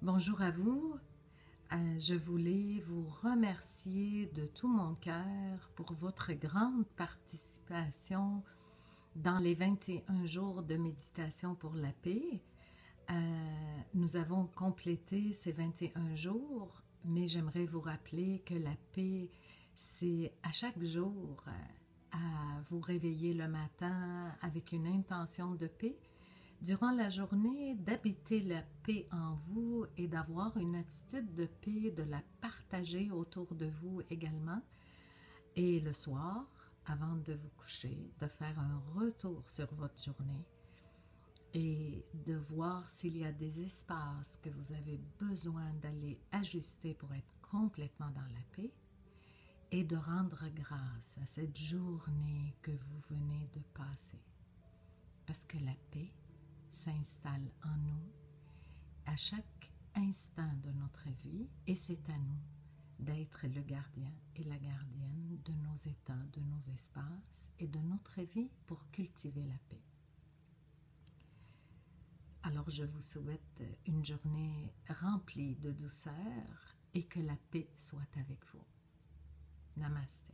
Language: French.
Bonjour à vous. Euh, je voulais vous remercier de tout mon cœur pour votre grande participation dans les 21 jours de méditation pour la paix. Euh, nous avons complété ces 21 jours, mais j'aimerais vous rappeler que la paix, c'est à chaque jour euh, à vous réveiller le matin avec une intention de paix durant la journée d'habiter la paix en vous et d'avoir une attitude de paix, de la partager autour de vous également. Et le soir, avant de vous coucher, de faire un retour sur votre journée et de voir s'il y a des espaces que vous avez besoin d'aller ajuster pour être complètement dans la paix et de rendre grâce à cette journée que vous venez de passer. Parce que la paix, s'installe en nous à chaque instant de notre vie et c'est à nous d'être le gardien et la gardienne de nos états, de nos espaces et de notre vie pour cultiver la paix. Alors je vous souhaite une journée remplie de douceur et que la paix soit avec vous. Namaste.